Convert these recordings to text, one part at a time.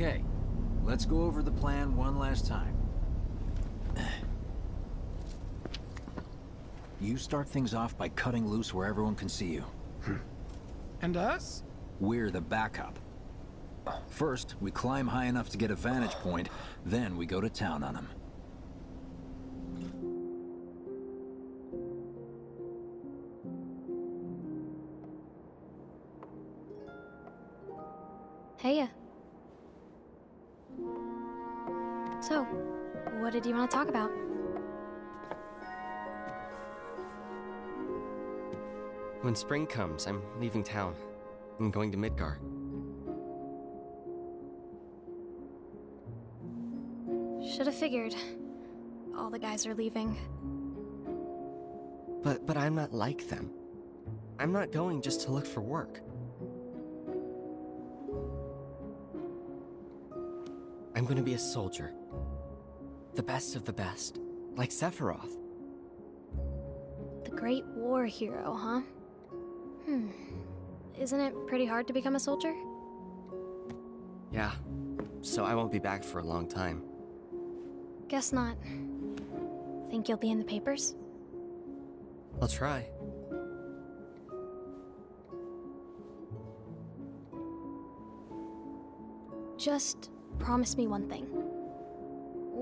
Okay, let's go over the plan one last time. You start things off by cutting loose where everyone can see you. Hmm. And us? We're the backup. First, we climb high enough to get a vantage point, then we go to town on them. You want to talk about? When spring comes, I'm leaving town. I'm going to Midgar. Should have figured. All the guys are leaving. But but I'm not like them. I'm not going just to look for work. I'm going to be a soldier. The best of the best, like Sephiroth. The Great War hero, huh? Hmm. Isn't it pretty hard to become a soldier? Yeah. So I won't be back for a long time. Guess not. Think you'll be in the papers? I'll try. Just promise me one thing.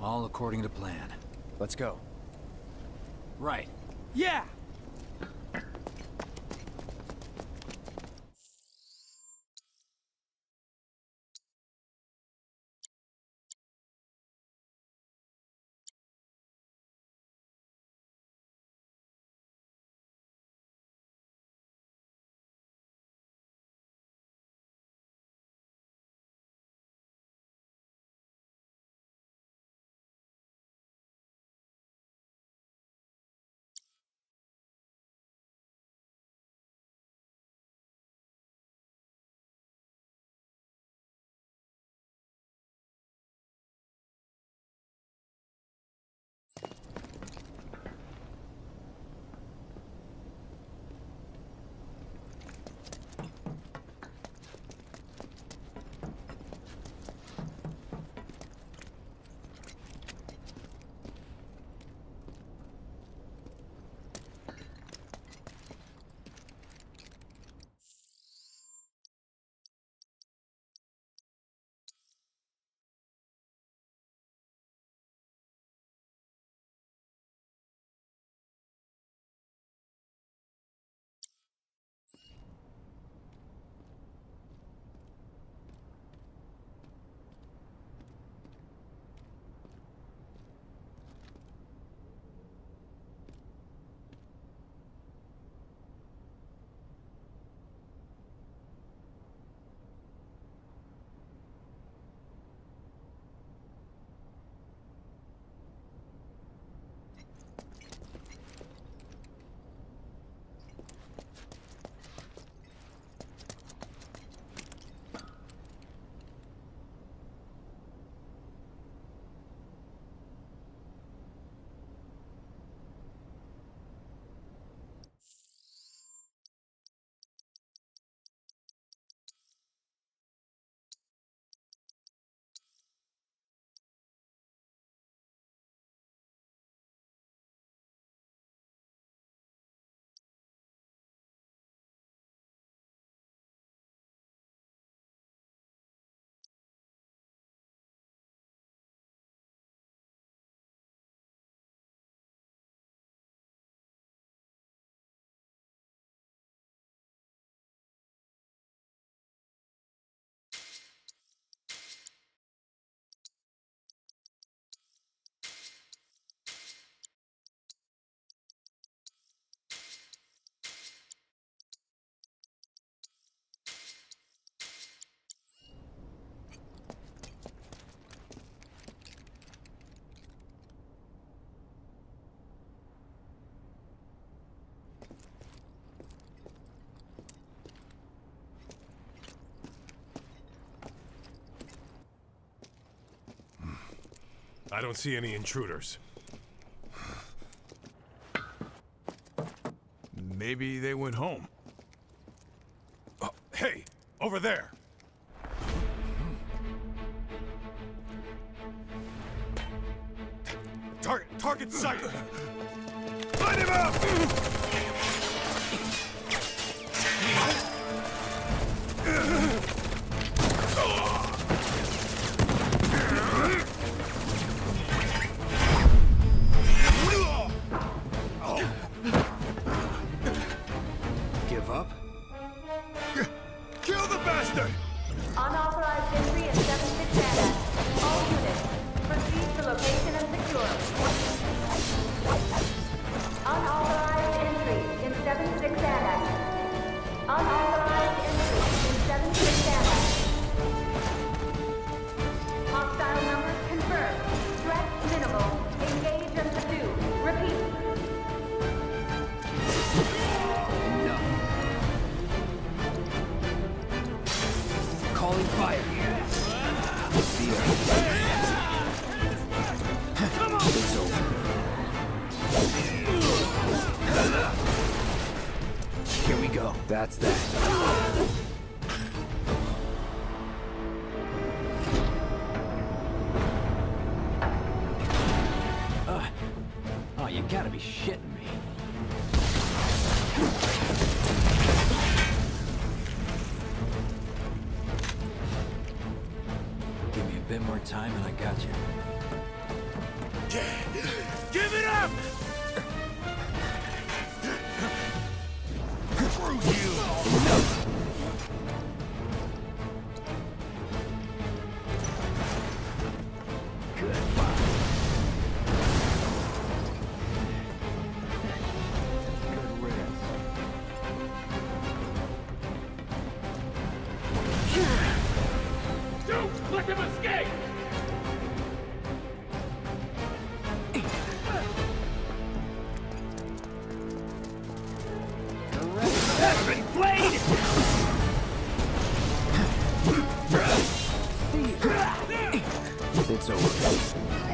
All according to plan. Let's go. Right. Yeah! I don't see any intruders. Maybe they went home. Oh, hey, over there! Target, target sighted! Light him up! You. It's over.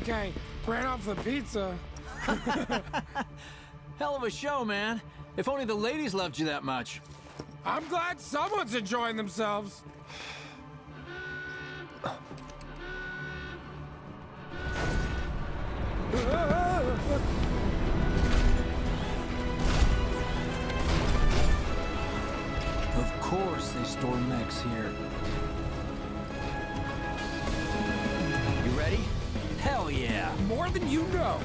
Think I ran off the pizza. Hell of a show, man. If only the ladies loved you that much. I'm glad someone's enjoying themselves. Of course they store mechs here. More than you know.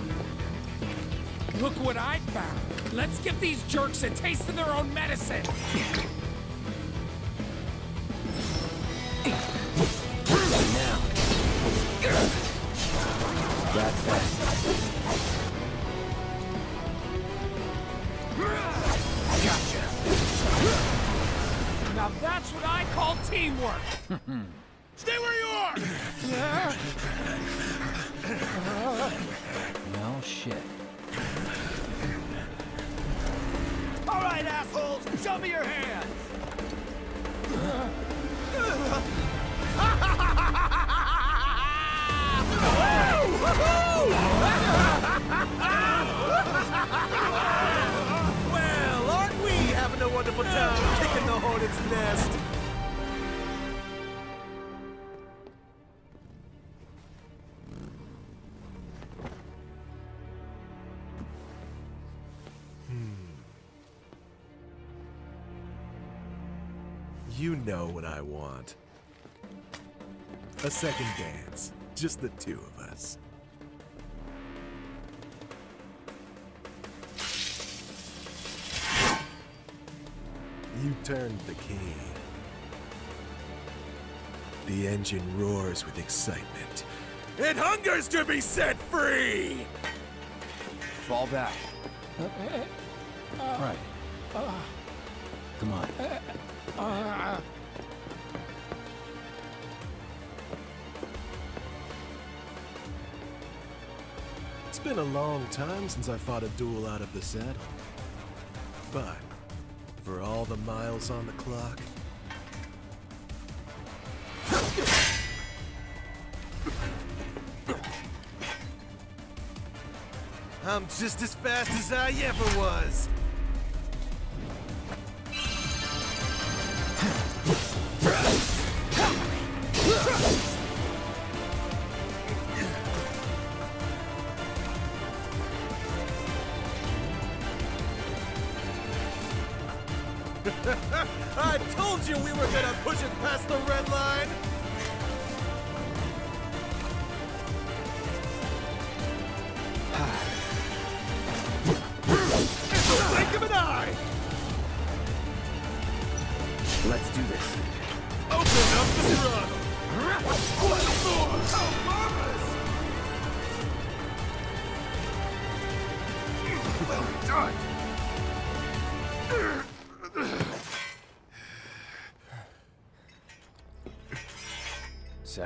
Look what I found. Let's give these jerks a taste of their own medicine. Now. That's that. Now that's what I call teamwork. Stay where you are. No shit. All right, assholes, show me your hands. well, aren't we having a wonderful time kicking the hornet's nest? You know what I want. A second dance. Just the two of us. You turned the key. The engine roars with excitement. It hungers to be set free! Fall back. Uh, uh, uh, right. Come on. It's been a long time since I fought a duel out of the saddle. But, for all the miles on the clock, I'm just as fast as I ever was. You we were gonna push it past the red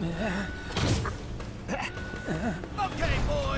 Okay, boys!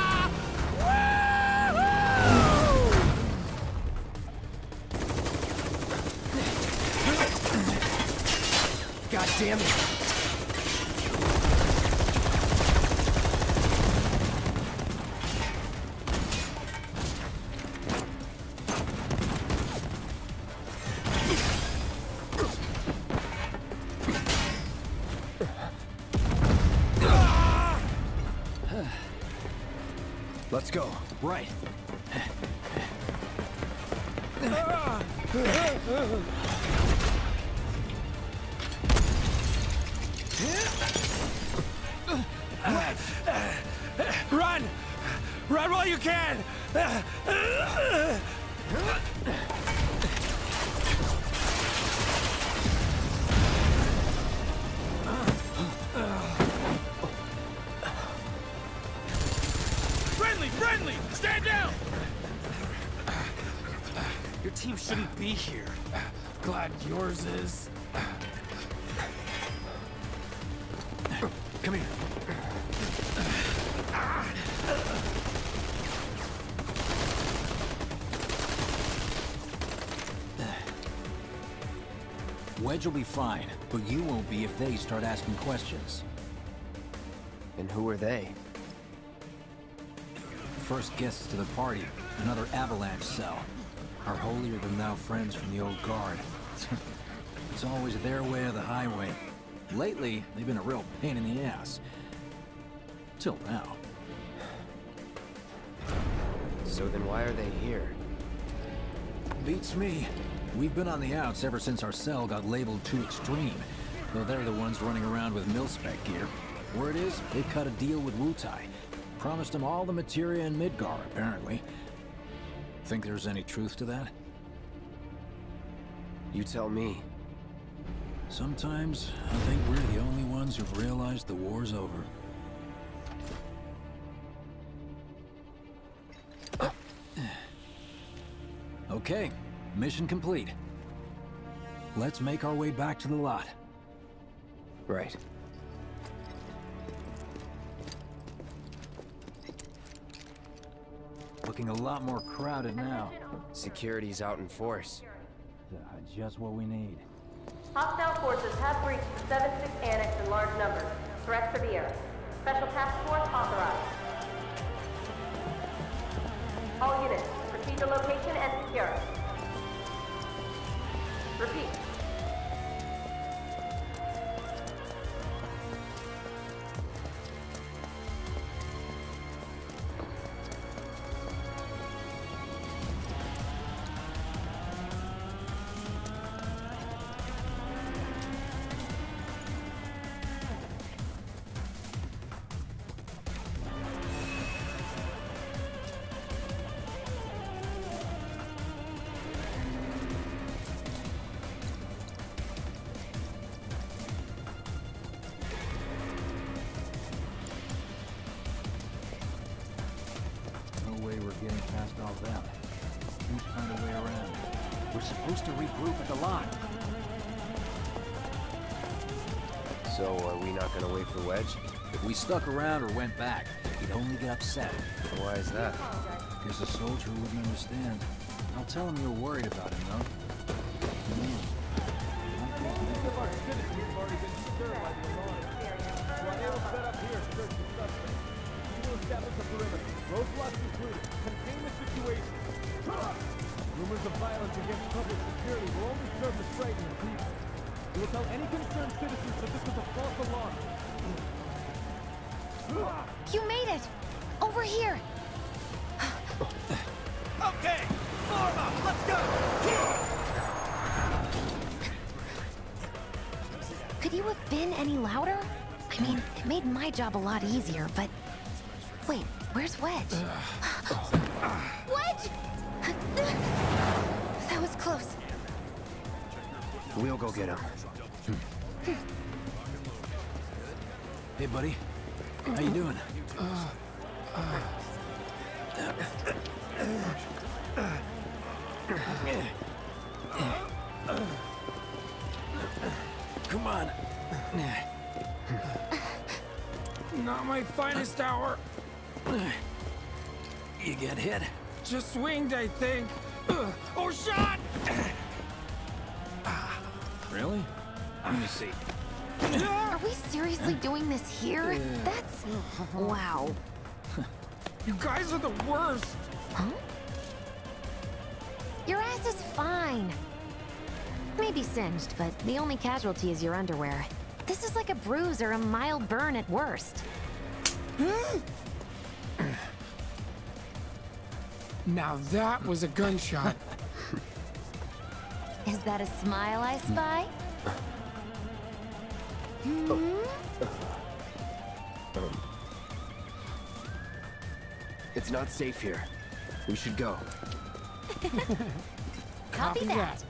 damn it. Let's go. Right. Wedge will be fine, but you won't be if they start asking questions. And who are they? First guests to the party, another avalanche cell. Our holier-than-thou friends from the old guard. it's always their way or the highway. Lately, they've been a real pain in the ass. Till now. So then why are they here? Beats me. We've been on the outs ever since our cell got labeled too extreme. Though they're the ones running around with mil-spec gear. Word is, they cut a deal with Wutai. Promised them all the materia in Midgar, apparently. Think there's any truth to that? You tell me. Sometimes, I think we're the only ones who've realized the war's over. Uh. Okay, mission complete. Let's make our way back to the lot. Right. Looking a lot more crowded now. Security's out in force. Uh, just what we need. Hostile forces have breached the 7-6 Annex in large numbers. Threat severe. Special task force authorized. All units, proceed to location and secure it. Repeat. Supposed to regroup at the lot. So are we not gonna wait for Wedge? If we stuck around or went back, he'd only get upset. Why is that? Guess a soldier wouldn't understand. I'll tell him you're worried about him, though. Roadblocks included. Contain the situation. Rumors of violence against public security will only serve to frighten the people. We will tell any concerned citizens that this was a false alarm. You made it! Over here! Okay, form up. Let's go. Could you have been any louder? I mean, it made my job a lot easier, but... Wait, where's Wedge? Wedge! We'll go get him. Hey, buddy. How you doing? Come on. Not my finest hour. You get hit? Just swinged, I think. Ugh. Oh, shot! Really? Let me see. Are we seriously doing this here? That's... Wow. You guys are the worst. Huh? Your ass is fine. Maybe singed, but the only casualty is your underwear. This is like a bruise or a mild burn at worst. Hmm? Now that was a gunshot. Is that a smile I spy? Hmm? It's not safe here. We should go. Copy that.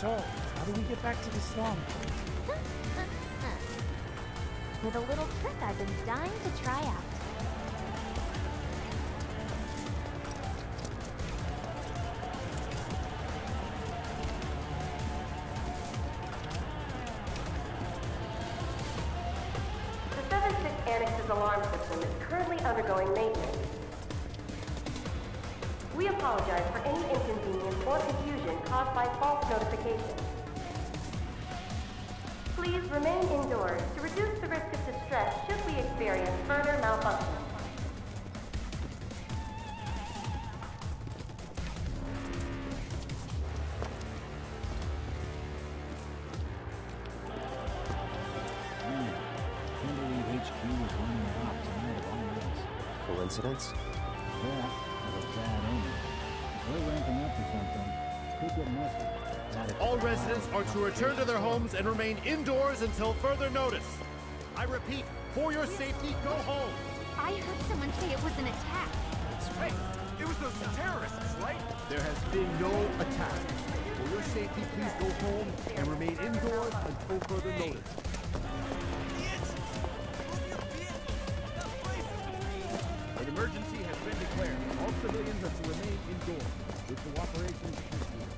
So, how do we get back to the slum? With a little trick I've been dying to try out. Coincidence? Yeah, but a bad omen. We're ramping up to something. Could get messy. All residents are to return to their homes and remain indoors until further notice. I repeat, for your safety, go home. I heard someone say it was an attack. Hey, it was those terrorists, right? There has been no attack. For your safety, please go home and remain indoors until further notice. Civilians to remain indoors. With cooperation, appreciated.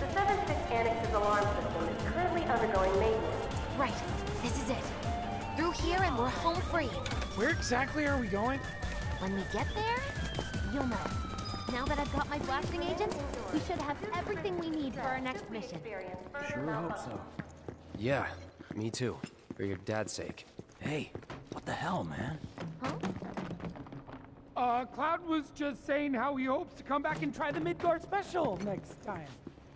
The 7-6 Annex's alarm system is currently undergoing maintenance. Right, this is it. Through here and we're home free. Where exactly are we going? When we get there, you'll know. Now that I've got my blasting agent, we should have everything we need for our next mission. Sure hope so. Yeah, me too. For your dad's sake. Hey, what the hell, man? Huh? Uh, Cloud was just saying how he hopes to come back and try the Midgar special next time.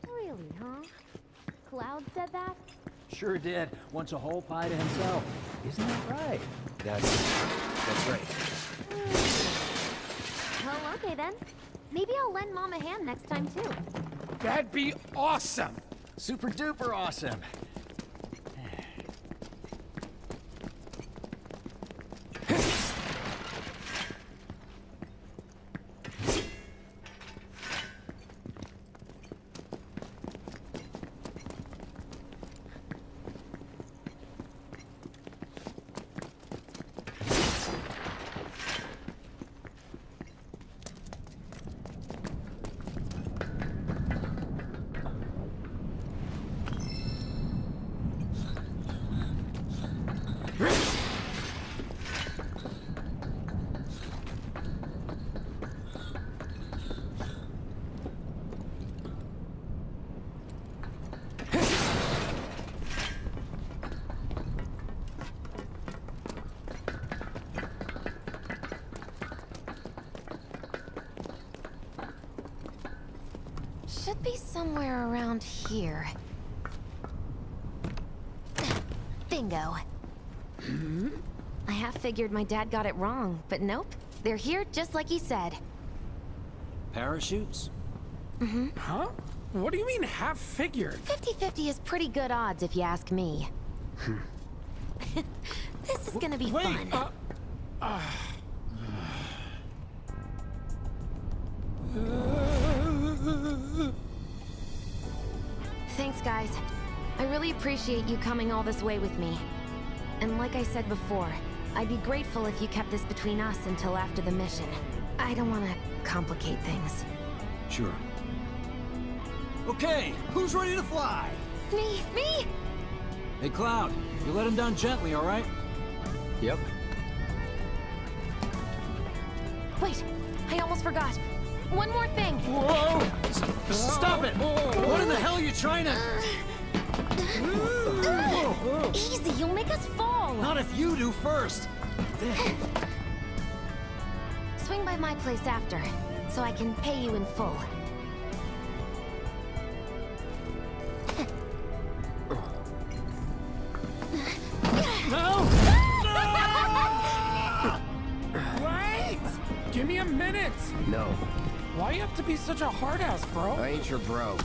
Really, huh? Cloud said that? Sure did. Wants a whole pie to himself. Isn't that right? That's... that's right. Well, okay then. Maybe I'll lend Mom a hand next time too. That'd be awesome. Super duper awesome. Should be somewhere around here. Bingo. Hmm? I half figured my dad got it wrong, but nope. They're here just like he said. Parachutes? hmm Huh? What do you mean half figured? 50-50 is pretty good odds if you ask me. this is gonna be Wait, fun. uh, appreciate you coming all this way with me. And like I said before, I'd be grateful if you kept this between us until after the mission. I don't want to complicate things. Sure. Okay, who's ready to fly? Me, me! Hey, Cloud, you let him down gently, all right? Yep. Wait, I almost forgot. One more thing. Whoa! S- stop it! What in the hell are you trying to... Uh, Easy, you'll make us fall. Not if you do first! Swing by my place after, so I can pay you in full. No! wait! Give me a minute. No. Why you have to be such a hard ass, bro? I ain't your bro.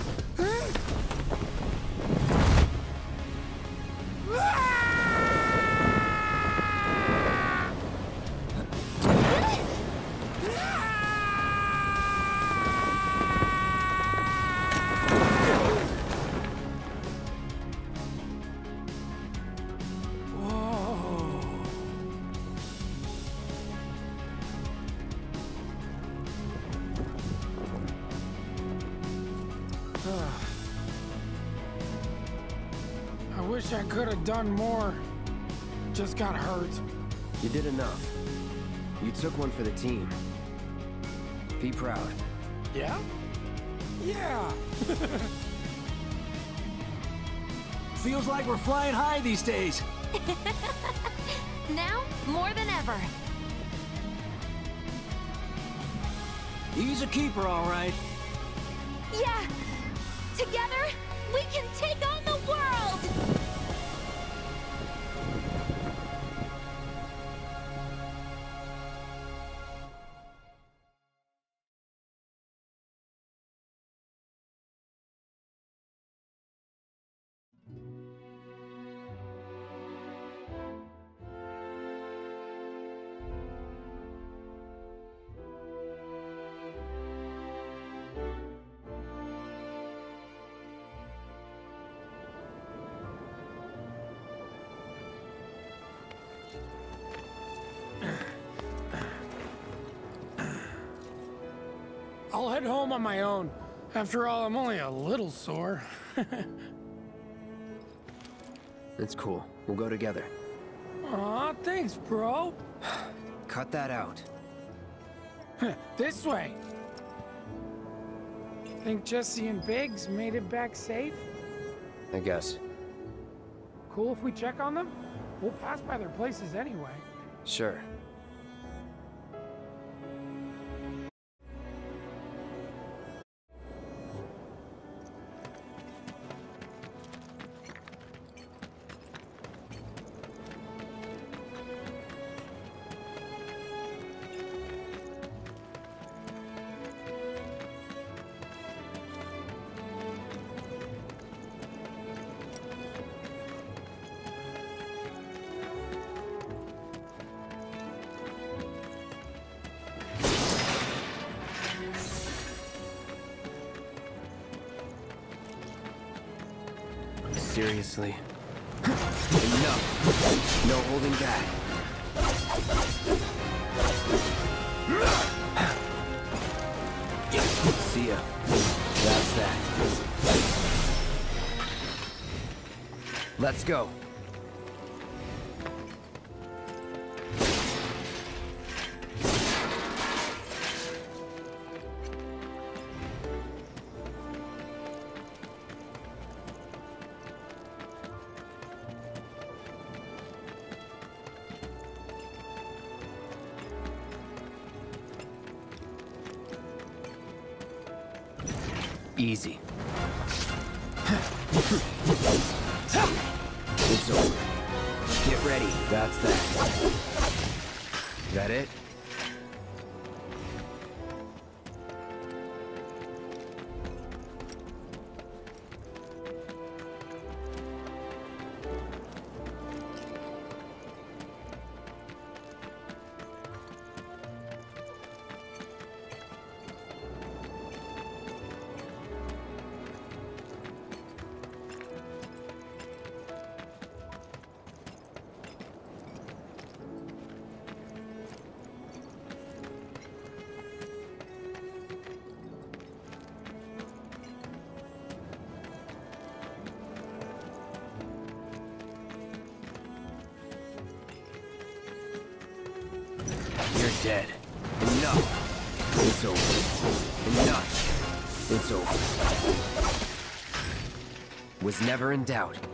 Have done more. Just got hurt. You did enough. You took one for the team. Be proud. Yeah? Yeah. Feels like we're flying high these days. Now, more than ever. He's a keeper, all right. I'll head home on my own. After all, I'm only a little sore. It's cool. We'll go together. Aw, thanks, bro. Cut that out. this way. Think Jessie and Biggs made it back safe? I guess. Cool if we check on them? We'll pass by their places anyway. Sure. Seriously. Enough. No holding back. See ya. That's that. Let's go. Easy. It's over. Get ready. That's that. That it? Never in doubt.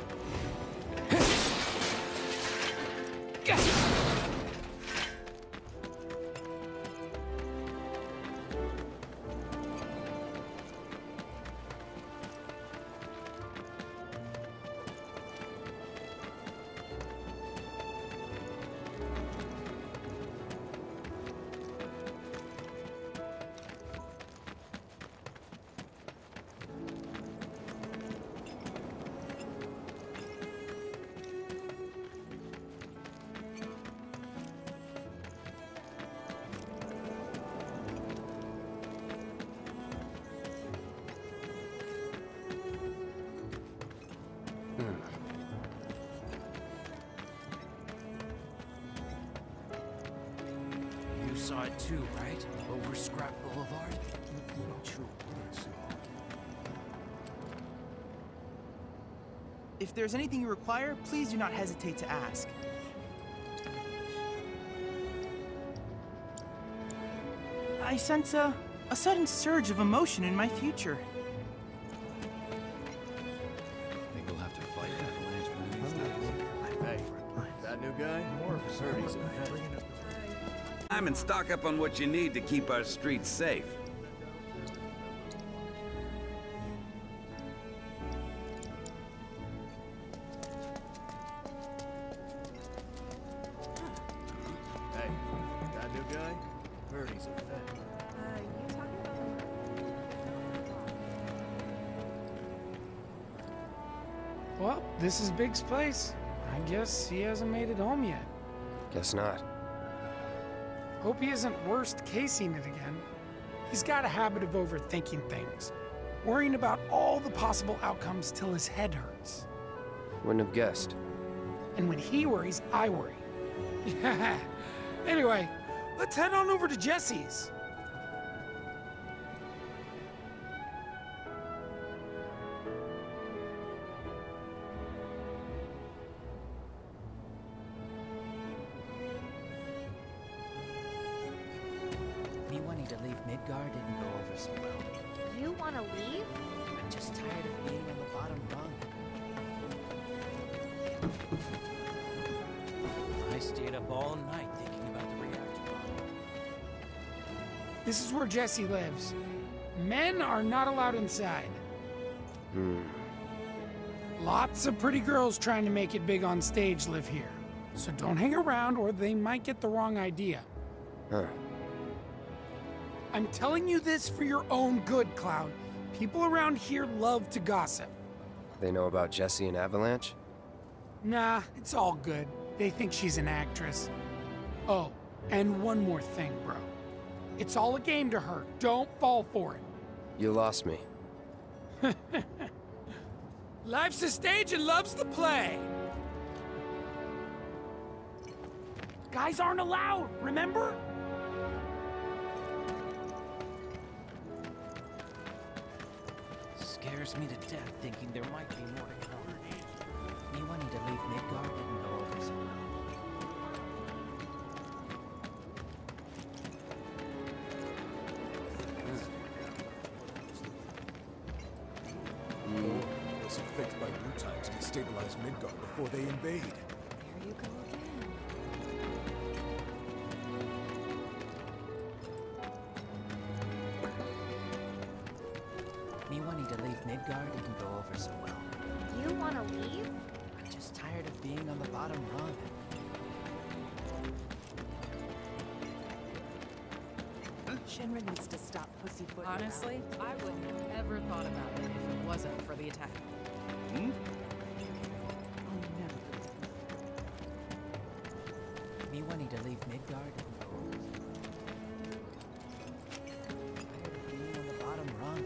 Saw it too, right? Over Scrap Boulevard? If there's anything you require, please do not hesitate to ask. I sense a, a sudden surge of emotion in my future. Stock up on what you need to keep our streets safe. Hey, that new guy? Heard he's a vet. Well, this is Big's place. I guess he hasn't made it home yet. Guess not. Hope he isn't worst casing it again. He's got a habit of overthinking things, worrying about all the possible outcomes till his head hurts. Wouldn't have guessed. And when he worries, I worry. Yeah. Anyway, let's head on over to Jessie's. Jessie lives. Men are not allowed inside. Hmm. Lots of pretty girls trying to make it big on stage live here. So don't hang around or they might get the wrong idea. Huh. I'm telling you this for your own good, Cloud. People around here love to gossip. They know about Jessie and Avalanche? Nah, it's all good. They think she's an actress. Oh, and one more thing, bro. It's all a game to her. Don't fall for it. You lost me. Life's a stage and love's the play. Guys aren't allowed, remember? Scares me to death thinking there might be more to come. Me wanting to leave Midgar before they invade? There you go again. Me wanting to leave Midgar didn't go over so well. You want to leave? I'm just tired of being on the bottom rung. Shinra needs to stop pussyfooting. Honestly, I wouldn't have ever thought about it if it wasn't for the attack. Hmm? To leave Midgar didn't go over so well. Tired of being on the bottom rung.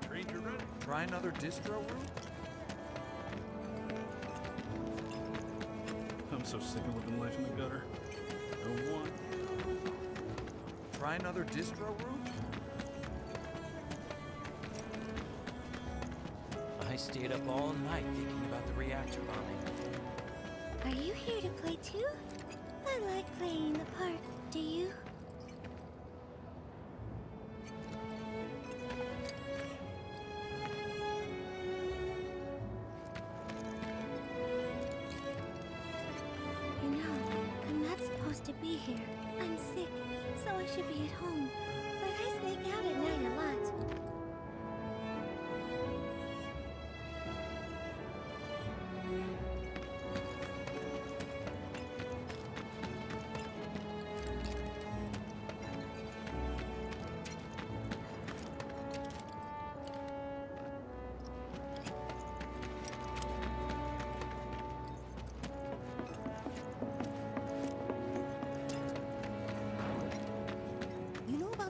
The train you're ready. Try another distro room? I'm so sick of living life in the gutter. No one. Try another distro room? I stayed up all night thinking about the reactor bombing. Are you here to play too? I like playing in the park, Do you?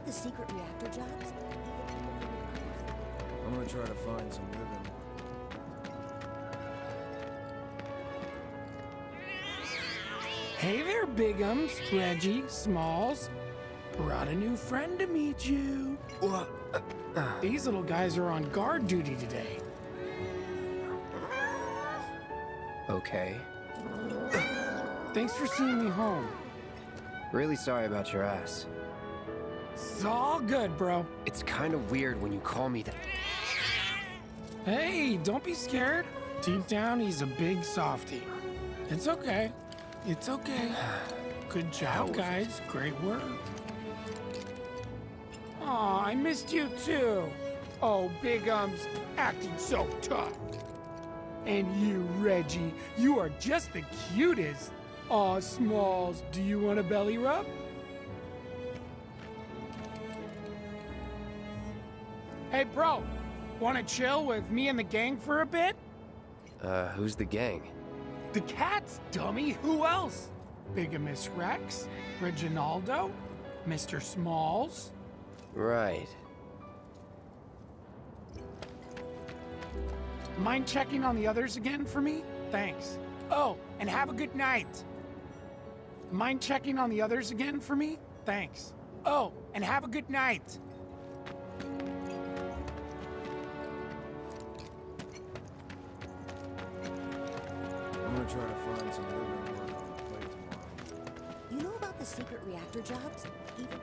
The secret reactor jobs? I'm gonna try to find some ribbon. Hey there, Biggums, Reggie, Smalls. Brought a new friend to meet you. What? These little guys are on guard duty today. Okay. Thanks for seeing me home. Really sorry about your ass. It's all good, bro. It's kind of weird when you call me that. Hey, don't be scared. Deep down, he's a big softy. It's okay. It's okay. Good job, guys. Great work. Aw, I missed you too. Oh, Biggums, acting so tough. And you, Reggie, you are just the cutest. Aw, Smalls, do you want a belly rub? Hey, bro, wanna chill with me and the gang for a bit? Uh, who's the gang? The cats, dummy. Who else? Bigamous Rex, Reginaldo, Mr. Smalls. Right. Mind checking on the others again for me? Thanks. Oh, and have a good night. Mind checking on the others again for me? Thanks. Oh, and have a good night. try to find some work on the plate tomorrow. You know about the secret reactor jobs? Even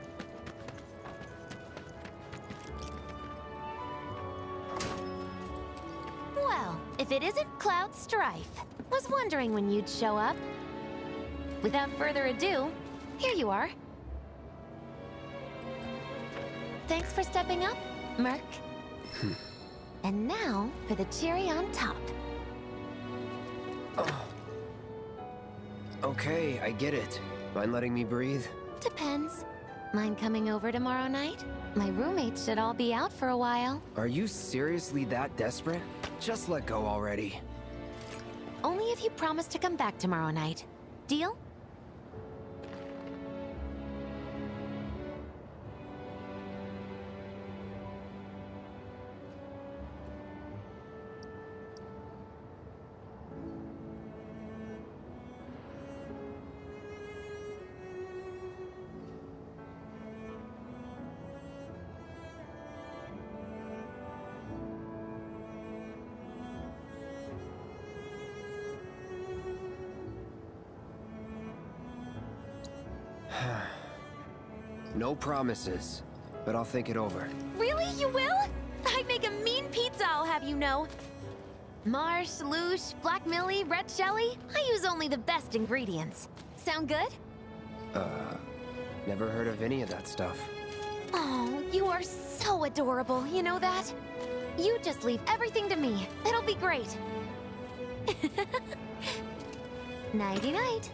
Well, if it isn't Cloud Strife. Was wondering when you'd show up. Without further ado, here you are. Thanks for stepping up, Merc. Hmm. and now for the cherry on top. Oh. Okay, I get it. Mind letting me breathe? Depends. Mind coming over tomorrow night? My roommates should all be out for a while. Are you seriously that desperate? Just let go already. Only if you promise to come back tomorrow night. Deal? no promises, but I'll think it over. Really? You will? I'd make a mean pizza, I'll have you know. Marsh, Loosh, Black Millie, Red Shelly. I use only the best ingredients. Sound good? Uh, never heard of any of that stuff. Oh, you are so adorable, you know that? You just leave everything to me. It'll be great. Nighty-night.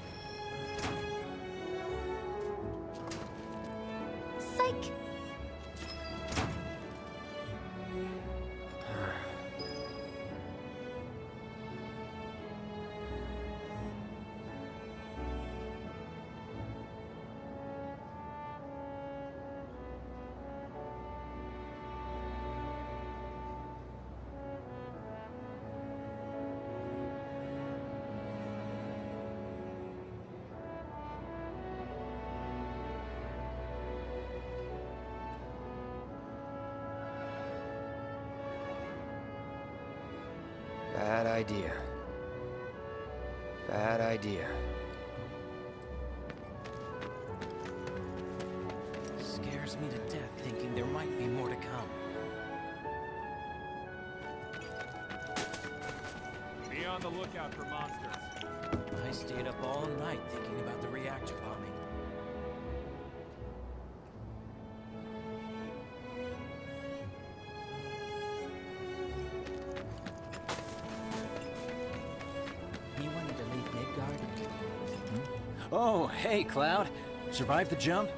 Oh, hey, Cloud. Survived the jump?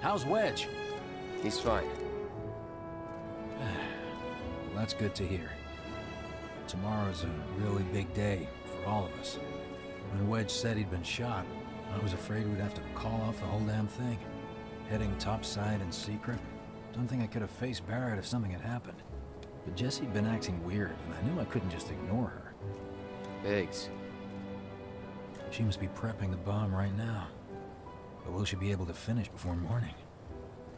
How's Wedge? He's fine. Well, that's good to hear. Tomorrow's a really big day for all of us. When Wedge said he'd been shot, I was afraid we'd have to call off the whole damn thing. Heading topside in secret. Don't think I could have faced Barrett if something had happened. But Jessie'd been acting weird, and I knew I couldn't just ignore her. Biggs. She must be prepping the bomb right now. But will she be able to finish before morning?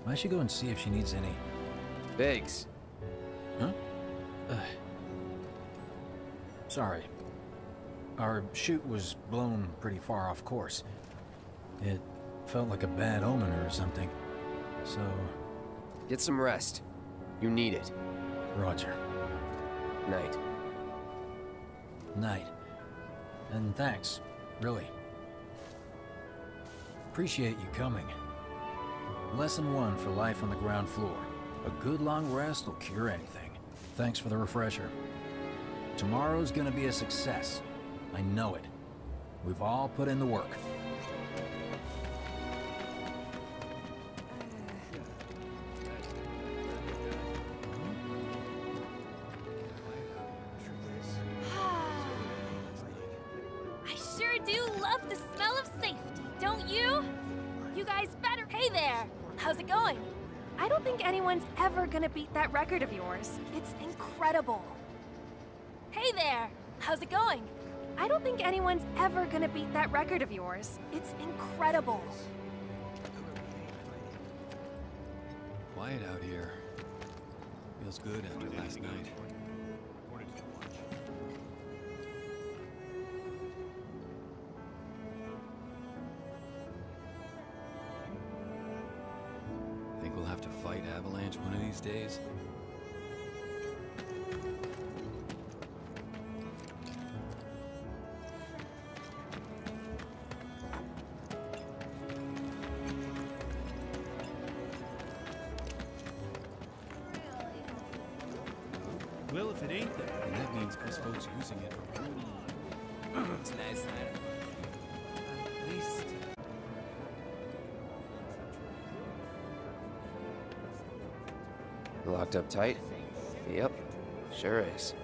I should go and see if she needs any... Biggs. Huh? Uh, sorry. Our chute was blown pretty far off course. It felt like a bad omen or something. So... Get some rest. You need it. Roger. Night. Night. And thanks, really. Appreciate you coming. Lesson one for life on the ground floor. A good long rest will cure anything. Thanks for the refresher. Tomorrow's gonna be a success. I know it. We've all put in the work. Record of yours. It's incredible. Quiet out here. Feels good after last night. Well, if it ain't there. And that means us folks using it. it's nice that at least Locked up tight? Yep, sure is.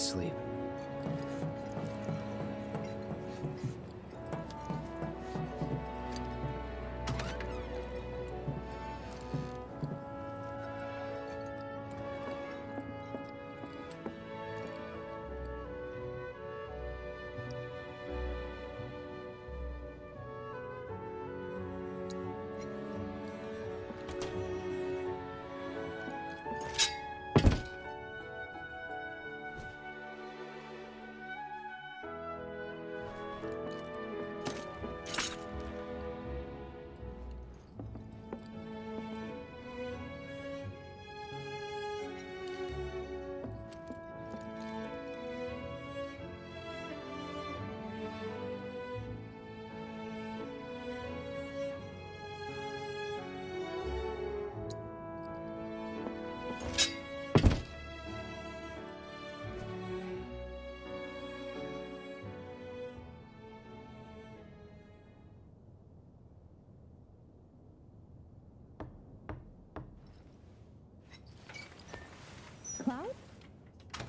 Asleep.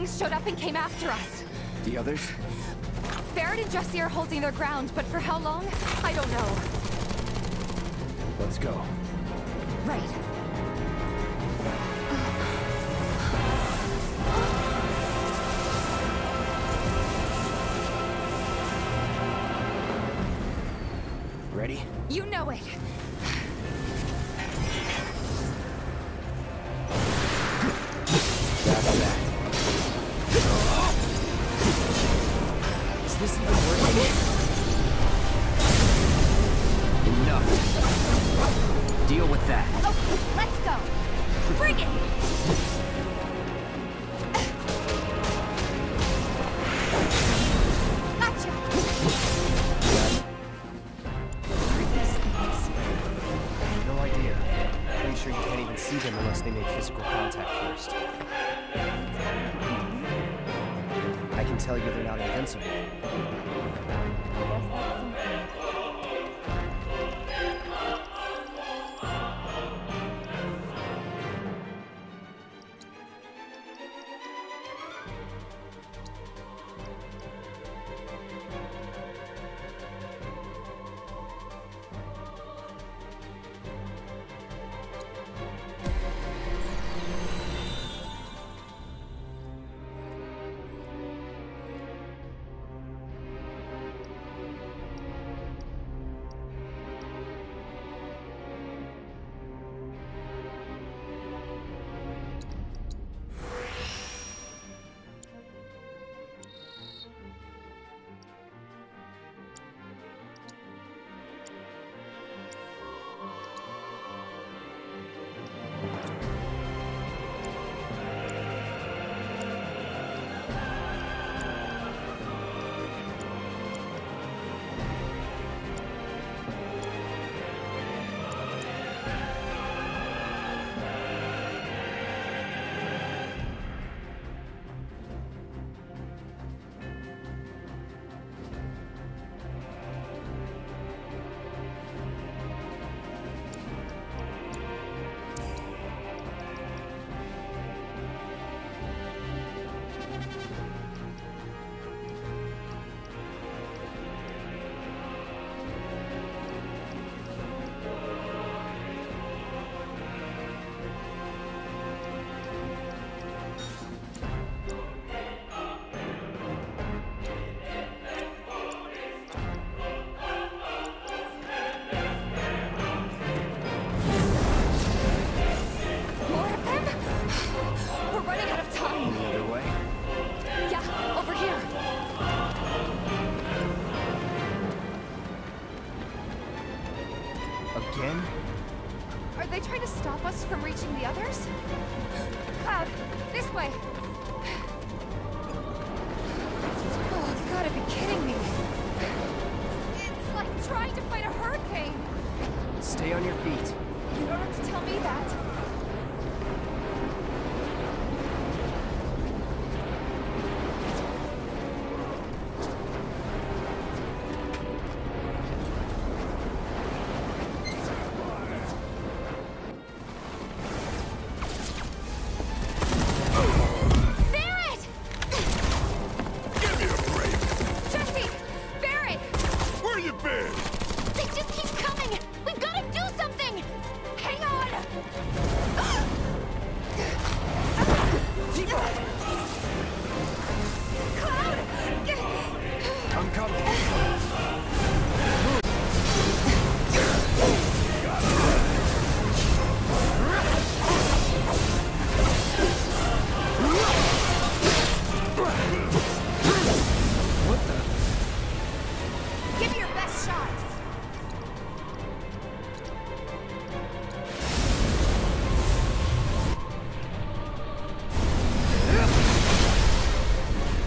Things showed up and came after us. The others? Barrett and Jessie are holding their ground, but for how long? I don't know. Let's go. Right.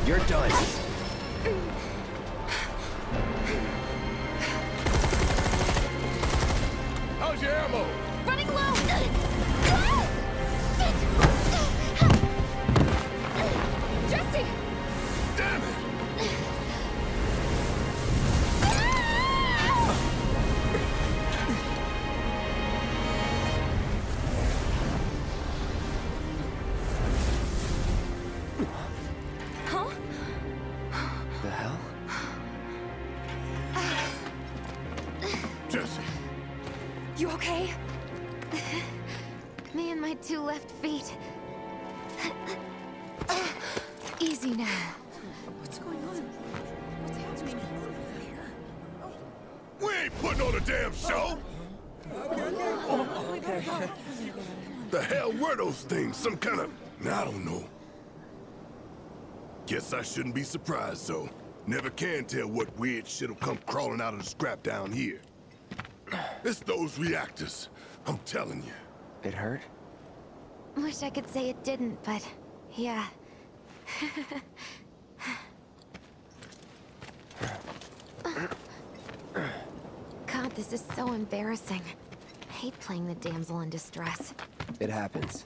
You're done. some kind of... I don't know. Guess I shouldn't be surprised, though. Never can tell what weird shit'll come crawling out of the scrap down here. It's those reactors, I'm telling you. It hurt? Wish I could say it didn't, but... yeah. God, this is so embarrassing. I hate playing the damsel in distress. It happens.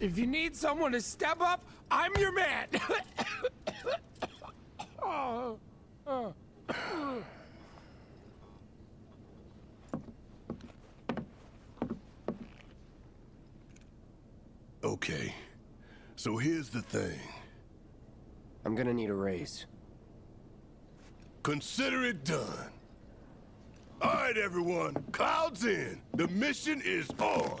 If you need someone to step up, I'm your man. oh, oh. Okay, so here's the thing. I'm gonna need a raise. Consider it done. All right, everyone, clouds in. The mission is on.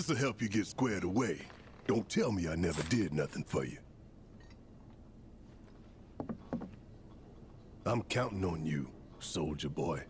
This'll help you get squared away. Don't tell me I never did nothing for you. I'm counting on you, soldier boy.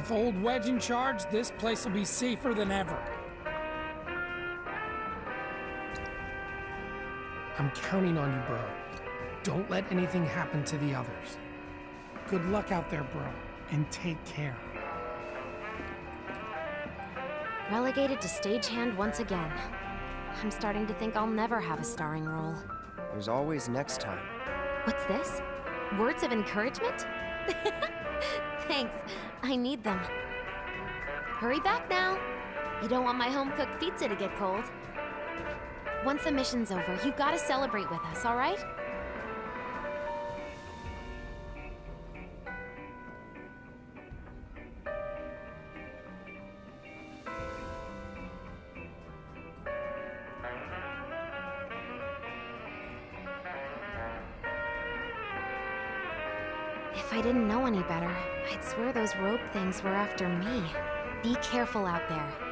With old Wedge in charge, this place will be safer than ever. I'm counting on you, bro. Don't let anything happen to the others. Good luck out there, bro, and take care. Relegated to stagehand once again. I'm starting to think I'll never have a starring role. There's always next time. What's this? Words of encouragement? Thanks. I need them. Hurry back now. You don't want my home-cooked pizza to get cold. Once the mission's over, you've gotta celebrate with us, all rope things were after me. Be careful out there.